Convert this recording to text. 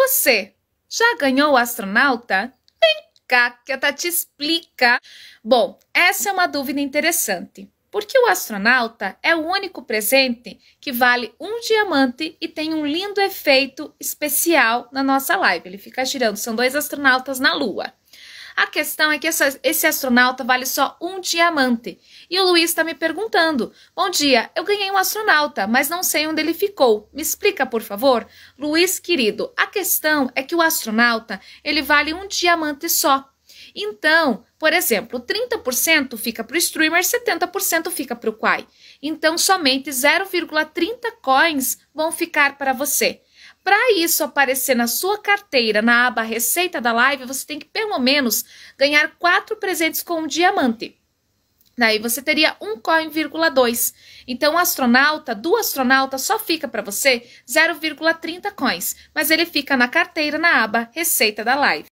Você já ganhou o astronauta? Vem cá que a Tati explica. Bom, essa é uma dúvida interessante. Porque o astronauta é o único presente que vale um diamante e tem um lindo efeito especial na nossa live. Ele fica girando, são dois astronautas na Lua. A questão é que essa, esse astronauta vale só um diamante. E o Luiz está me perguntando: Bom dia, eu ganhei um astronauta, mas não sei onde ele ficou. Me explica, por favor? Luiz, querido, a questão é que o astronauta ele vale um diamante só. Então, por exemplo, 30% fica para o streamer, 70% fica para o Quai. Então, somente 0,30 coins vão ficar para você. Para isso aparecer na sua carteira, na aba Receita da Live, você tem que pelo menos ganhar quatro presentes com um diamante. Daí você teria um coin,2. Então, o astronauta, do astronauta, só fica para você 0,30 coins, mas ele fica na carteira na aba Receita da Live.